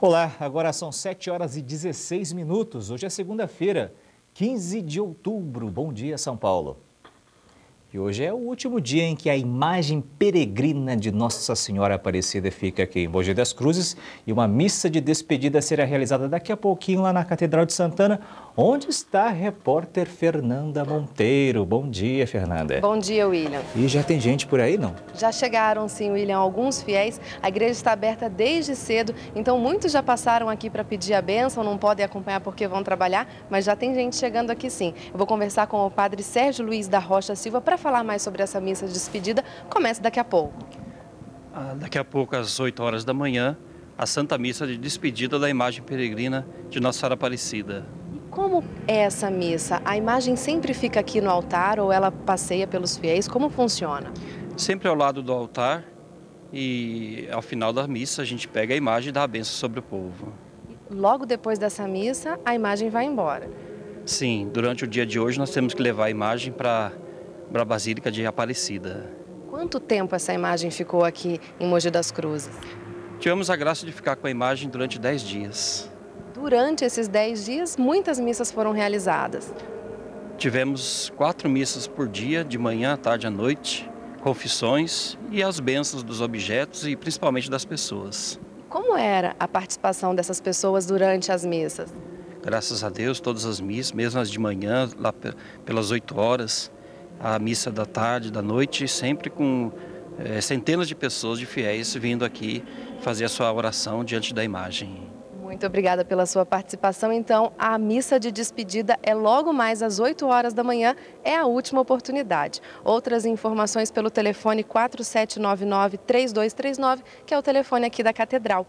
Olá, agora são 7 horas e 16 minutos. Hoje é segunda-feira, 15 de outubro. Bom dia, São Paulo. E hoje é o último dia em que a imagem peregrina de Nossa Senhora Aparecida fica aqui em Mogi das Cruzes e uma missa de despedida será realizada daqui a pouquinho lá na Catedral de Santana, onde está a repórter Fernanda Monteiro. Bom dia, Fernanda. Bom dia, William. E já tem gente por aí, não? Já chegaram, sim, William, alguns fiéis. A igreja está aberta desde cedo, então muitos já passaram aqui para pedir a bênção, não podem acompanhar porque vão trabalhar, mas já tem gente chegando aqui sim. Eu vou conversar com o padre Sérgio Luiz da Rocha Silva para falar mais sobre essa missa de despedida. Começa daqui a pouco. Ah, daqui a pouco, às 8 horas da manhã, a Santa Missa de despedida da imagem peregrina de Nossa Senhora Aparecida. Como é essa missa? A imagem sempre fica aqui no altar ou ela passeia pelos fiéis? Como funciona? Sempre ao lado do altar e ao final da missa a gente pega a imagem e dá a benção sobre o povo. Logo depois dessa missa, a imagem vai embora. Sim, durante o dia de hoje nós temos que levar a imagem para a Basílica de Aparecida. Quanto tempo essa imagem ficou aqui em Mogi das Cruzes? Tivemos a graça de ficar com a imagem durante 10 dias. Durante esses 10 dias, muitas missas foram realizadas. Tivemos quatro missas por dia, de manhã, tarde à noite, confissões e as bênçãos dos objetos e principalmente das pessoas. Como era a participação dessas pessoas durante as missas? Graças a Deus, todas as missas, mesmo as de manhã, lá pelas 8 horas, a missa da tarde, da noite, sempre com é, centenas de pessoas, de fiéis, vindo aqui fazer a sua oração diante da imagem. Muito obrigada pela sua participação. Então, a missa de despedida é logo mais às 8 horas da manhã, é a última oportunidade. Outras informações pelo telefone 4799-3239, que é o telefone aqui da Catedral.